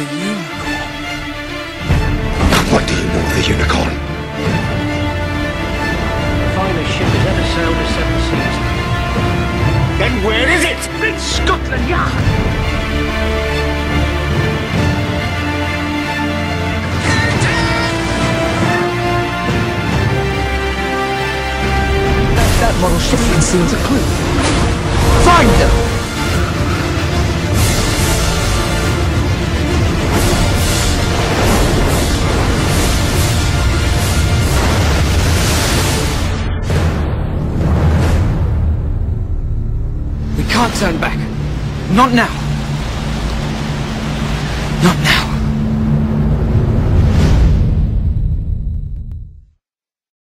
The unicorn. What do you know of the unicorn? finest ship has ever sailed the seven seas. Then where is it? In Scotland Yard! That, that model ship conceals a clue. Find them! Can't turn back. Not now. Not now.